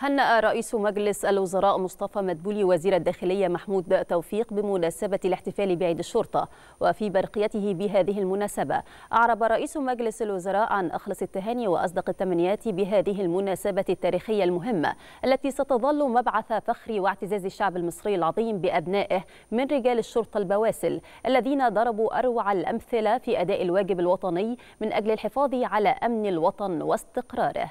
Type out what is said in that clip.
هنأ رئيس مجلس الوزراء مصطفى مدبولي وزير الداخلية محمود توفيق بمناسبة الاحتفال بعيد الشرطة وفي برقيته بهذه المناسبة. أعرب رئيس مجلس الوزراء عن أخلص التهاني وأصدق التمنيات بهذه المناسبة التاريخية المهمة التي ستظل مبعث فخر واعتزاز الشعب المصري العظيم بأبنائه من رجال الشرطة البواسل الذين ضربوا أروع الأمثلة في أداء الواجب الوطني من أجل الحفاظ على أمن الوطن واستقراره.